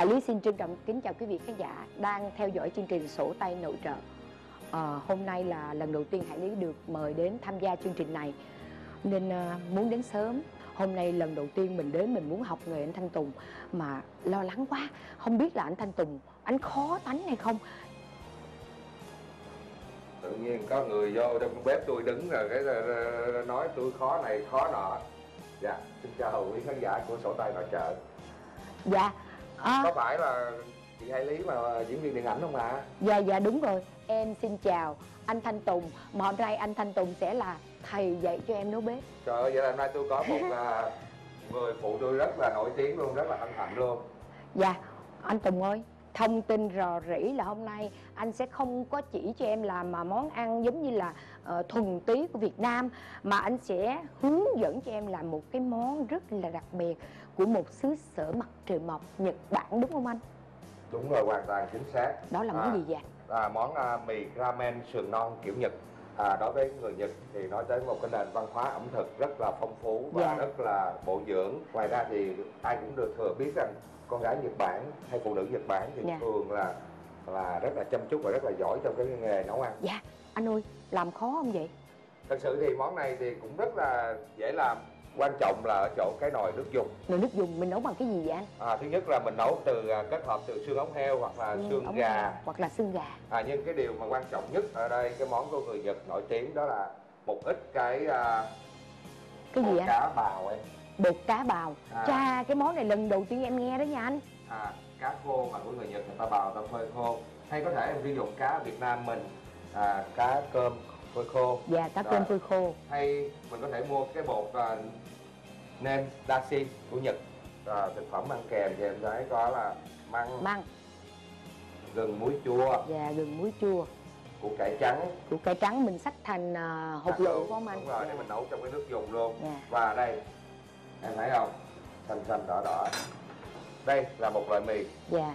Hải Lý xin trân trọng kính chào quý vị khán giả đang theo dõi chương trình sổ tay nội trợ. À, hôm nay là lần đầu tiên Hải Lý được mời đến tham gia chương trình này nên à, muốn đến sớm. Hôm nay lần đầu tiên mình đến mình muốn học nghề anh Thanh Tùng mà lo lắng quá, không biết là anh Thanh Tùng anh khó tánh hay không. tự nhiên có người vô trong bếp tôi đứng rồi cái nói tôi khó này khó nọ dạ xin chào quý khán giả của sổ tay nội trợ Dạ, à, có phải là chị Hải Lý mà diễn viên điện ảnh không ạ dạ dạ đúng rồi. Em xin chào anh Thanh Tùng. Mà hôm nay anh Thanh Tùng sẽ là thầy dạy cho em nấu bếp. trời ơi vậy là hôm nay tôi có một à, người phụ tôi rất là nổi tiếng luôn rất là hân hạnh luôn Dạ, anh Tùng ơi, thông tin rò rỉ là hôm nay anh sẽ không có chỉ cho em làm mà món ăn giống như là ờ, thuần túy của Việt Nam mà anh sẽ hướng dẫn cho em làm một cái món rất là đặc biệt của một xứ sở mặt trời mọc Nhật Bản đúng không anh? đúng rồi hoàn toàn chính xác Đó là món À. gì vậy? là món à, mì ramen sườn non kiểu Nhật à, đối với người Nhật thì nói tới một cái nền văn hóa ẩm thực rất là phong phú và Dạ. rất là bổ dưỡng ngoài ra thì ai cũng được thừa biết rằng con gái Nhật Bản hay phụ nữ Nhật Bản thì Dạ. thường là là rất là chăm chút và rất là giỏi trong cái nghề nấu ăn Dạ, anh ơi, làm khó không vậy? thật sự thì món này thì cũng rất là dễ làm quan trọng là ở chỗ cái nồi nước dùng Nồi nước dùng mình nấu bằng cái gì vậy anh? à, thứ nhất là mình nấu từ à, kết hợp từ xương ống heo hoặc là xương ống gà heo hoặc là xương gà. À, nhưng cái điều mà quan trọng nhất ở đây cái món của người Nhật nổi tiếng đó là một ít cái à, Cái gì bột anh? cá bào ấy Bột cá bào. À. Cha, cái món này lần đầu tiên em nghe đó nha anh. à, cá khô mà của người Nhật người ta bào người ta phơi khô hay có thể em sử dụng cá Việt Nam mình à, cá cơm phơi khô. Dạ, cá cơm phơi khô. hay mình có thể mua cái bột à, nem dashi của Nhật. À, thực phẩm ăn kèm thì em thấy có là măng Măng, gừng muối chua. Và gừng muối chua. củ cải trắng. Củ cải trắng mình sắc thành à, hột lựu lựu, phải không anh đúng rồi Dạ. để mình nấu trong cái nước dùng luôn. Dạ. và đây em thấy không? Xanh xanh đỏ đỏ. Đây là một loại mì. Dạ.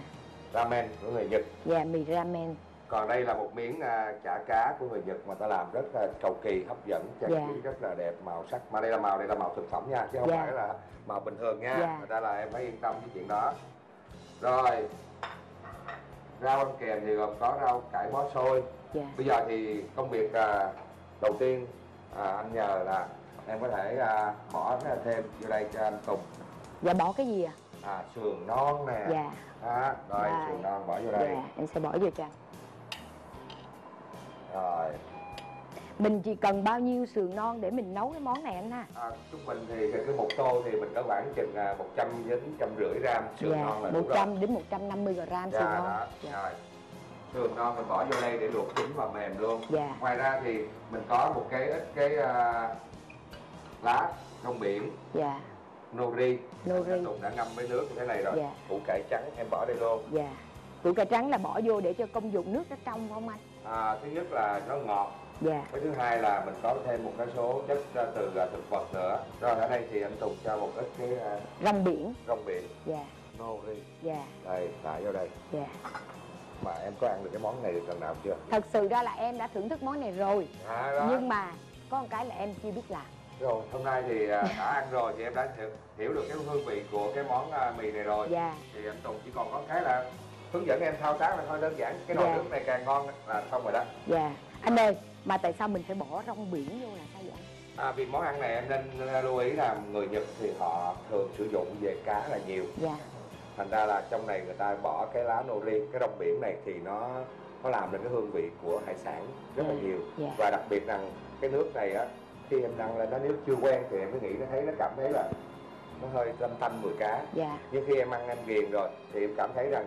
Ramen của người Nhật. Dạ mì ramen còn đây là một miếng à, chả cá của người Nhật mà ta làm rất là cầu kỳ hấp dẫn trang Dạ. trí rất là đẹp màu sắc. Mà đây là màu đây là màu thực phẩm nha chứ không Dạ. phải là màu bình thường nha. Dạ. Thật ra là em phải yên tâm với chuyện đó. Rồi rau ăn kèm thì gồm có rau cải bó xôi. Dạ. Bây giờ thì công việc à, đầu tiên à, anh nhờ là em có thể à, bỏ thêm vô đây cho anh Tùng. Dạ bỏ cái gì à à, sườn non nè. Dạ. À, rồi Rồi. sườn non bỏ vô đây. Dạ em sẽ bỏ vô cho anh rồi. Mình chỉ cần bao nhiêu sườn non để mình nấu cái món này anh ha. À, trung bình thì cái một tô thì mình có khoảng chừng à, 100 đến trăm rưỡi gram sườn dạ non là đủ rồi. 100 đến 150 gram dạ, sườn non. đó. dạ. Rồi. Sườn non mình bỏ vô đây để luộc chín và mềm luôn. Dạ. Ngoài ra thì mình có một cái ít cái à, lá rong biển. Dạ. Nori. Nori. Tùng đã ngâm với nước như thế này rồi. Dạ. củ cải trắng em bỏ đây luôn. Dạ. Củ cải trắng là bỏ vô để cho công dụng nước nó trong không anh à, thứ nhất là nó ngọt. Dạ. Cái thứ hai là mình có thêm một cái số chất à, từ à, thực vật nữa. Rồi ở đây thì anh Tùng cho một ít cái à, rong biển. rong biển. Dạ. Nori dạ. Đây thả vô đây. Dạ. Mà em có ăn được cái món này được lần nào chưa? Thật sự ra là em đã thưởng thức món này rồi. À, đó. nhưng mà có một cái là em chưa biết làm. Rồi hôm nay thì đã ăn rồi thì em đã hiểu, hiểu được cái hương vị của cái món mì này rồi. Dạ. Thì anh Tùng chỉ còn có cái là hướng dẫn em thao tác là thôi đơn giản. Cái nồi Dạ. nước này càng ngon là xong rồi đó. Dạ. Anh ơi mà tại sao mình phải bỏ rong biển vô là sao vậy? Anh À, vì món ăn này em nên nên lưu ý là người Nhật thì họ thường sử dụng về cá là nhiều. Dạ. Thành ra là trong này người ta bỏ cái lá nori cái rong biển này thì nó nó làm nên cái hương vị của hải sản rất là Ừ, nhiều. Dạ. và đặc biệt rằng cái nước này á khi em đăng lên nó nếu chưa quen thì em mới nghĩ nó thấy nó cảm thấy là nó hơi tanh tanh mùi cá. Dạ. Nhưng khi em ăn ăn ghiền rồi thì em cảm thấy rằng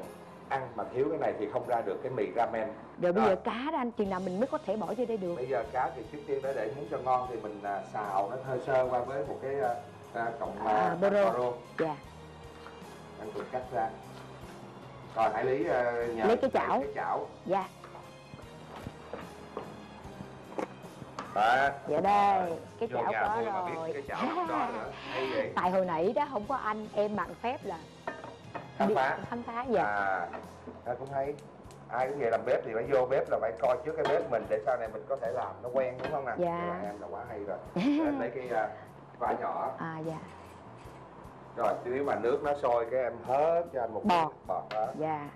ăn mà thiếu cái này thì không ra được cái mì ramen. Rồi bây giờ cá đó anh chừng nào mình mới có thể bỏ vô đây được. Bây giờ cá thì trước tiên để để muốn cho ngon thì mình à, xào nó hơi sơ qua với một cái à, à, cọng À, à, bơ rô. rô. Dạ. Anh cùng cắt ra. Rồi hải lý à, nhờ Lấy cái chảo. cái chảo. Dạ. Đó dạ đây cái Vô chảo nhà có rồi. cái chảo nữa. Hay vậy? Tại hồi nãy đó không có anh em bằng phép là khám phá. khám phá dạ. À ta cũng hay. Ai cũng vậy làm bếp thì phải vô bếp là phải coi trước cái bếp mình để sau này mình có thể làm nó quen đúng không nè Dạ. Em là quá hay rồi. Lấy cái à, vải nhỏ. À dạ. Rồi nếu mà nước nó sôi cái em hớt cho anh một Bọt. bọt đó. Dạ.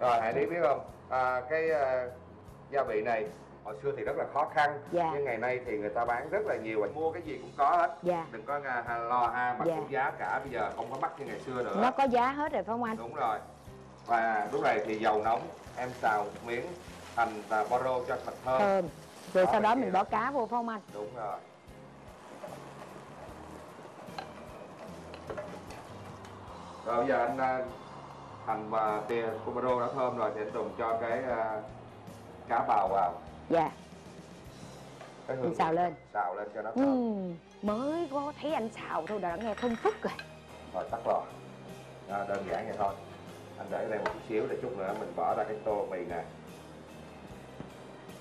Rồi hãy đi biết không? À, cái à, gia vị này hồi xưa thì rất là khó khăn Dạ. nhưng ngày nay thì người ta bán rất là nhiều bạn mua cái gì cũng có hết. Dạ. Đừng có à, lo ha mặc Dạ. giá cả bây giờ không có mắc như ngày xưa nữa. Nó có giá hết rồi phải không anh? Đúng rồi. Và lúc này thì dầu nóng em xào một miếng hành và boro cho thật thơm thơm. Rồi Đó sau đó mình bỏ cá vô phải không anh? Đúng rồi. Rồi bây giờ anh à, hành và tia pomodoro đã thơm rồi thì anh Tùng cho cái à, cá bào vào dạ. Cái mình xào lên. Xào lên cho nó thơm. Ừm, mới có thấy anh xào thôi đã nghe thơm phức rồi. Rồi tắt lò. Đó, đơn giản vậy thôi. Anh để đây một chút xíu để chút nữa mình bỏ ra cái tô mì nè.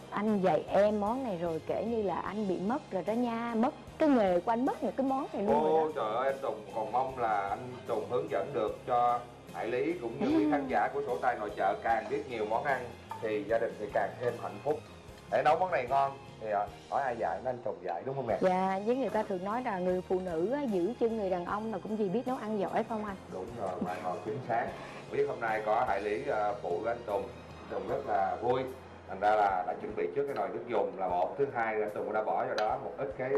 Anh dạy em món này rồi kể như là anh bị mất rồi đó nha. Mất cái nghề của anh mất một cái món này luôn rồi Ô đó trời ơi anh Tùng còn mong là anh Tùng hướng dẫn được cho Hải Lý cũng như quý khán giả của sổ tay nội trợ càng biết nhiều món ăn thì gia đình thì càng thêm hạnh phúc để nấu món này ngon thì à, hỏi ai dạy nên Tùng dạy đúng không nè? Dạ với người ta thường nói là người phụ nữ giữ chân người đàn ông là cũng gì biết nấu ăn giỏi phải không anh? Đúng rồi hoàn toàn chính xác. Biết hôm nay có Hải Lý à, phụ với anh Tùng. Tùng rất là vui thành ra là đã chuẩn bị trước cái nồi nước dùng là một thứ hai là Tùng cũng đã bỏ vào đó một ít cái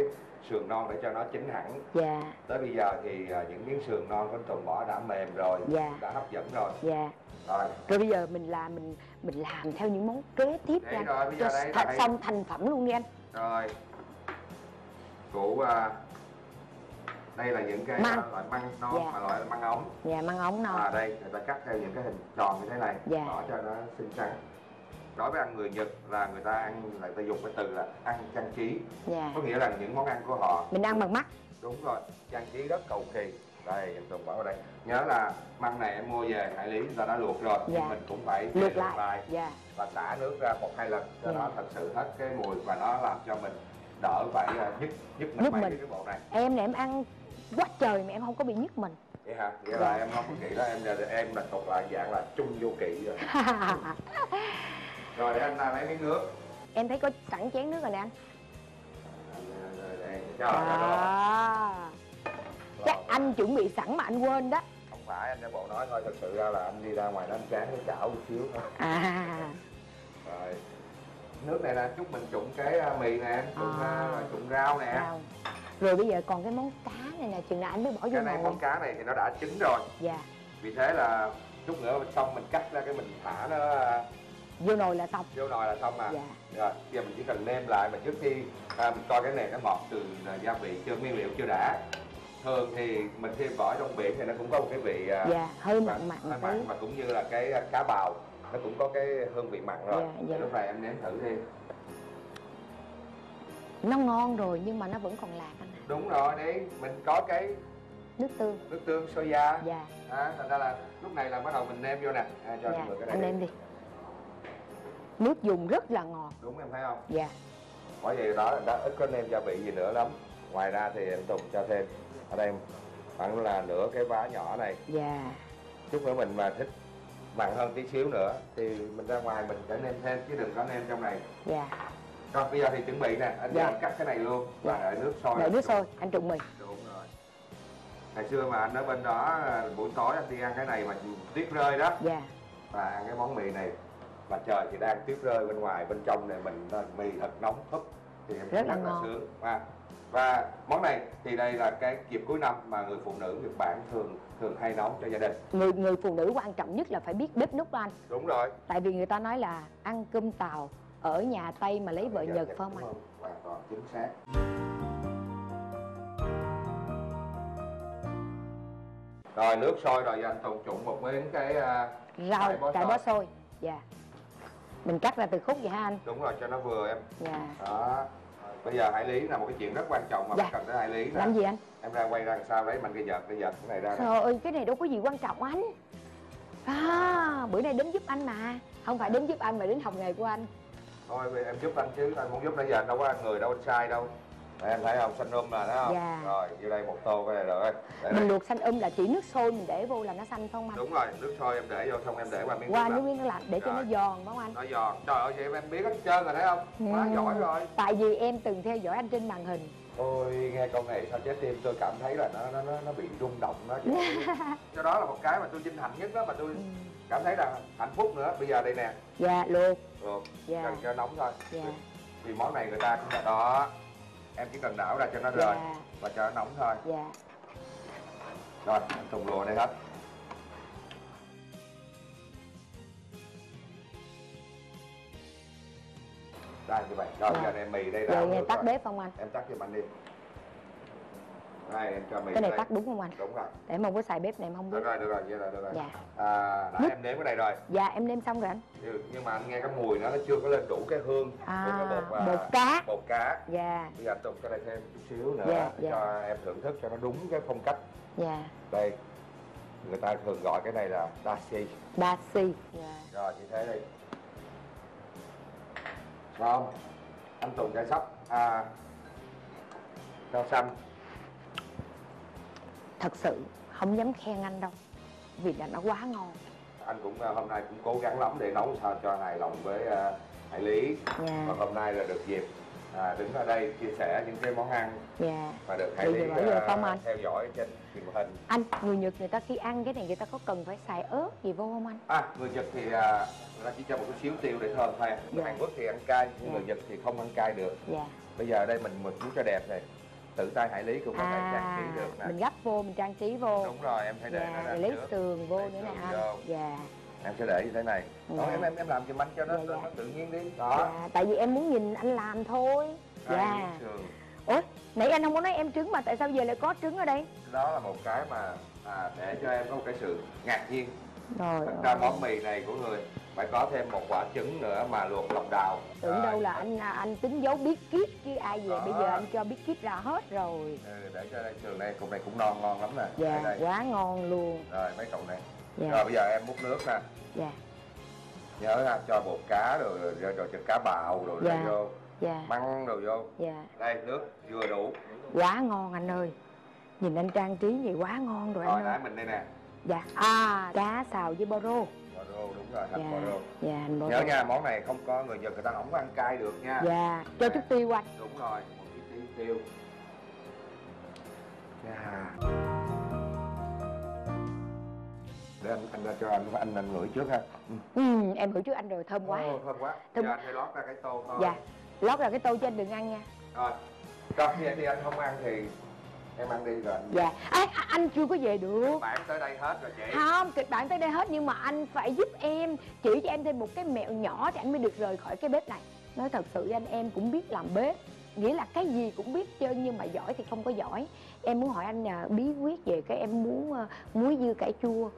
sườn non để cho nó chín hẳn. Dạ. Tới bây giờ thì à, những miếng sườn non của anh Tùng bỏ đã mềm rồi Dạ. đã hấp dẫn rồi. Dạ. Rồi. Rồi bây giờ mình làm mình mình làm theo những món kế tiếp Đấy nha. rồi, bây giờ cho đây thành- là- xong thành phẩm luôn đi anh. Rồi. Củ à, đây là những cái Măng. à, loại măng non Dạ. mà loại măng ống. Dạ măng ống non. À đây người ta cắt theo những cái hình tròn như thế này. Dạ. bỏ cho nó xinh xắn đối với ăn người Nhật là người ta ăn là người ta dùng cái từ là ăn trang trí. Dạ. Có nghĩa là những món ăn của họ. Mình ăn bằng mắt. Đúng rồi trang trí rất cầu kỳ. Đây em Tùng bỏ vào đây. Nhớ là măng này em mua về hải lý người ta đã luộc rồi. Dạ. mình cũng phải luộc luộc lại. Dạ. và xả nước ra một hai lần. Cho Dạ. nó thật sự hết cái mùi và nó làm cho mình đỡ phải à, nhức nhức mình mình. cái bộ này. Em này em ăn quá trời mà em không có bị nhức mình. Vậy hả? Vậy Dạ. là em không có kỹ đó. Em là em là thuộc lại dạng là chung vô kỹ rồi rồi để anh ra lấy miếng nước. Em thấy có sẵn chén nước rồi nè anh. Anh, à, đây, cho à, chắc anh chuẩn bị sẵn mà anh quên đó. Không phải anh em bộ nói thôi thật sự ra là anh đi ra ngoài nó ăn chán cái chảo một xíu thôi. À. Rồi. Nước này là chút mình trụng cái à, mì nè trụng À. à, trụng rau nè. Rau. rồi bây giờ còn cái món cá này nè chừng nào anh mới bỏ vô cái này món cá này thì nó đã chín rồi. Dạ. Vì thế là chút nữa xong mình cắt ra cái mình thả nó à, vô nồi là xong. Vô nồi là xong à? Dạ. Rồi giờ mình chỉ cần nêm lại mà trước khi à, mình coi cái này nó ngọt từ à, gia vị chưa nguyên liệu chưa đã. Thường thì mình thêm bỏ trong biển thì nó cũng có một cái vị à, dạ hơi mặn mặn hơi mặn mà cũng như là cái à, cá bào nó cũng có cái hương vị mặn rồi. Dạ, dạ. Lúc này em nếm thử đi. Nó ngon rồi nhưng mà nó vẫn còn lạc anh ạ. Đúng rồi đấy mình có cái nước tương. Nước tương soya. Dạ. À, thành ra là lúc này là bắt đầu mình nêm vô nè. À, cho dạ cái này anh em đi nước dùng rất là ngọt. Đúng em thấy không? Dạ. Bởi vì đó đã ít có nêm gia vị gì nữa lắm. Ngoài ra thì anh Tùng cho thêm. Ở đây khoảng là nửa cái vá nhỏ này. Dạ. Chút nữa mình mà thích mặn hơn tí xíu nữa thì mình ra ngoài mình sẽ nêm thêm chứ đừng có nêm trong này. Dạ. Rồi bây giờ thì chuẩn bị nè anh Dạ. cắt cái này luôn và Dạ. đợi nước sôi đợi nước sôi anh trụng mì đúng rồi. Ngày xưa mà anh ở bên đó à, buổi tối anh đi ăn cái này mà tuyết rơi đó. Dạ. Và ăn cái món mì này và trời thì đang tuyết rơi bên ngoài bên trong này mình mì thật nóng thấp thì em Rất là rất là sướng. Và và món này thì đây là cái dịp cuối năm mà người phụ nữ Nhật Bản thường thường hay nấu cho gia đình. Người người phụ nữ quan trọng nhất là phải biết bếp núc đó anh. Đúng rồi. Tại vì người ta nói là ăn cơm tàu ở nhà tây mà lấy vợ Giờ nhật phải không anh? hoàn toàn chính xác. Rồi nước sôi rồi anh Tùng trụng một miếng cái à, rau Cải bó bó xôi dạ mình cắt ra từ khúc vậy ha anh? Đúng rồi cho nó vừa em. Dạ. Đó. Bây giờ hải lý là một cái chuyện rất quan trọng mà Dạ. cần tới hải lý nè. Làm gì anh? Em ra quay ra làm sao lấy mạnh cây vợt cây vợt cái này ra trời ơi cái này đâu có gì quan trọng anh. À, bữa nay đến giúp anh mà. Không phải đến giúp anh mà đến học nghề của anh. Thôi em giúp anh chứ anh muốn giúp nãy giờ anh đâu có ăn người đâu anh sai đâu em thấy không? Xanh um là đó không? Dạ. rồi vô đây một tô cái này rồi. Để mình luộc xanh um là chỉ nước sôi mình để vô là nó xanh không anh? Đúng rồi nước sôi em để vô xong em để qua miếng qua nước miếng nó lạnh để cho nó Rồi. giòn phải không anh? Nó giòn. Trời ơi chị em em biết hết trơn rồi thấy không? Quá Ừ. giỏi rồi. Tại vì em từng theo dõi anh trên màn hình. Ôi nghe câu này sao trái tim tôi cảm thấy là nó nó nó, nó bị rung động đó chứ cho đó là một cái mà tôi vinh hạnh nhất đó mà tôi Ừ. cảm thấy là hạnh phúc nữa. Bây giờ đây nè. Dạ luộc. Rồi dạ. Cần cho nóng thôi. Dạ. Vì món này người ta cũng là đó em chỉ cần đảo ra cho nó rời dạ và cho nó nóng thôi. Dạ. Rồi anh tùng lùa đây hết. Đây như vậy. Rồi Dạ. giờ em mì đây ráo nghe nước tắt bếp không anh? Em tắt giùm anh đi đây em cho mì cái này đây. tắt đúng không anh? Đúng rồi. Để em không có xài bếp này em không được biết rồi được rồi vậy là được rồi. Dạ. À, nãy Nước. em nếm cái này rồi. Dạ em nêm xong rồi anh. Nhưng, nhưng mà anh nghe cái mùi nó nó chưa có lên đủ cái hương. Của à cái bột, à, bột cá. bột cá. Dạ. Bây giờ anh tùng cho đây thêm chút xíu nữa Dạ, dạ. cho em thưởng thức cho nó đúng cái phong cách. Dạ. Đây người ta thường gọi cái này là dashi dashi dạ. Rồi như thế đi. Ngon. Anh tùng chai sắp à rau xanh thật sự không dám khen anh đâu vì là nó quá ngon. Anh cũng à, hôm nay cũng cố gắng lắm để nấu sao cho hài lòng với à, hải lý. Dạ. Và hôm nay là được dịp à, đứng ở đây chia sẻ những cái món ăn. Dạ. Và được hải lý không anh? theo dõi trên truyền hình. Anh người nhật người ta khi ăn cái này người ta có cần phải xài ớt gì vô không anh? À người nhật thì à, người ta chỉ cho một chút xíu tiêu để thơm thôi. Dạ. hàn quốc thì ăn cay nhưng Dạ. người nhật thì không ăn cay được. Dạ. Bây giờ đây mình một chút cho đẹp này tự tay hải lý cũng có thể trang à trí được nè. mình gấp vô mình trang trí vô. Đúng rồi em phải để nó dạ rồi lấy sườn vô Lấy nữa nè anh dạ. Em sẽ để như thế này. Đó, Dạ. em em em làm cho anh cho nó, Dạ, dạ. nó tự nhiên đi. Đó. dạ tại vì em muốn nhìn anh làm thôi. Dạ. sườn? Ủa nãy anh không có nói em trứng mà tại sao giờ lại có trứng ở đây? Đó là một cái mà à, để cho em có một cái sự ngạc nhiên. Rồi thật ra món mì này của người phải có thêm một quả trứng nữa mà luộc lòng đào tưởng Rồi. đâu là anh à, anh tính giấu bí kíp chứ ai về Đó. bây giờ anh cho bí kíp ra hết rồi. Ừ, để cho đây sườn đây cục này cũng non ngon lắm nè. Dạ Đây, quá ngon luôn. Rồi mấy cậu này. Dạ. Rồi bây giờ em múc nước nè dạ. Nhớ ha cho bột cá rồi rồi, rồi, rồi cho cá bào rồi Dạ. vô. Dạ. Măng rồi vô. Dạ. Đây nước vừa đủ. Quá ngon anh ơi. Nhìn anh trang trí vậy quá ngon rồi rồi anh ơi mình đây nè dạ. À. Cá xào với bò rô. Bò rô đúng rồi hành dạ bò rô. dạ hành bò nhớ rô. nha món này không có người nhật người ta không có ăn cay được nha. Dạ cho chút tiêu anh đúng rồi một tí tiêu. Dạ. để anh anh ra cho anh anh anh ngửi trước ha. Ừ. ừ, em ngửi trước anh rồi thơm quá. Ồ, thơm quá. Thơm. giờ anh phải lót ra cái tô thôi. Dạ lót ra cái tô cho anh đừng ăn nha. Rồi còn khi thì anh không ăn thì em ăn đi rồi. Dạ. À, anh chưa có về được. Bản tới đây hết rồi chị. Không kịch bản tới đây hết nhưng mà anh phải giúp em chỉ cho em thêm một cái mẹo nhỏ thì anh mới được rời khỏi cái bếp này. Nói thật sự anh em cũng biết làm bếp nghĩa là cái gì cũng biết trơn nhưng mà giỏi thì không có giỏi. Em muốn hỏi anh là bí quyết về cái em muốn ờ, muối dưa cải chua.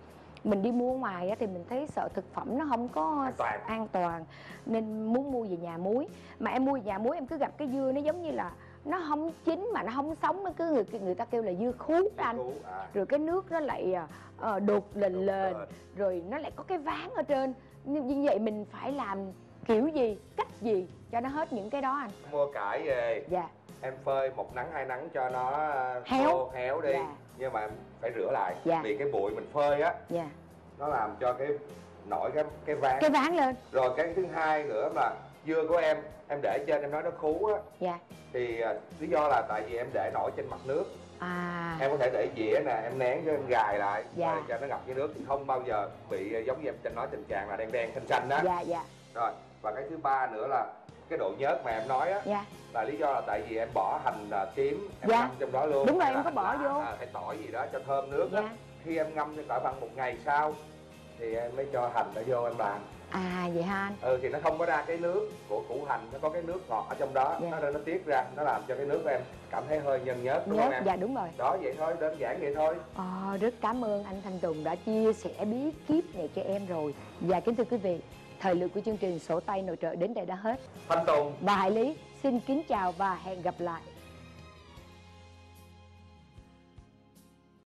Mình đi mua ngoài thì mình thấy sợ thực phẩm nó không có An toàn. an toàn nên muốn mua về nhà muối. Mà em mua về nhà muối em cứ gặp cái dưa nó giống như là nó không chín mà nó không sống nó cứ người người ta kêu là dưa khút đó anh. À, rồi cái nước nó lại ờ, đục lên đúng lên rồi. nó lại có cái ván ở trên. Như, như vậy mình phải làm kiểu gì cách gì cho nó hết những cái đó anh? Mua cải về. Dạ. Em phơi một nắng hai nắng cho nó à, Héo. khô, héo đi. Dạ. nhưng mà phải rửa lại. Dạ. vì cái bụi mình phơi á dạ. nó làm cho cái nổi cái cái ván. Cái ván lên. Rồi cái thứ hai nữa là dưa của em em để trên em nói nó khú á. Dạ. Thì à, lý do là tại vì em để nổi trên mặt nước. À. Em có thể để dĩa nè em nén cho em gài lại. Dạ. cho nó ngập với nước thì không bao giờ bị à, giống như em trên nói tình trạng là đen đen xanh xanh đó dạ dạ. Rồi và cái thứ ba nữa là cái độ nhớt mà em nói á dạ. là lý do là tại vì em bỏ hành à, tím em Dạ. ngâm trong đó luôn. Đúng rồi, em có bỏ vô. à, hay tỏi gì đó cho thơm nước dạ. Á khi em ngâm cho cỡ bằng một ngày sau thì em mới cho hành nó vô em làm à vậy ha anh. Ừ thì nó không có ra cái nước của củ hành nó có cái nước ngọt ở trong đó. Dạ. nó nó tiết ra nó làm cho cái nước của em cảm thấy hơi nhân nhớt đúng không nhớ em? dạ đúng rồi. Đó vậy thôi đơn giản vậy thôi. Ờ, rất cảm ơn anh Thanh Tùng đã chia sẻ bí kíp này cho em rồi. Và kính thưa quý vị thời lượng của chương trình sổ tay nội trợ đến đây đã hết. Thanh tùng. Và Hải Lý xin kính chào và hẹn gặp lại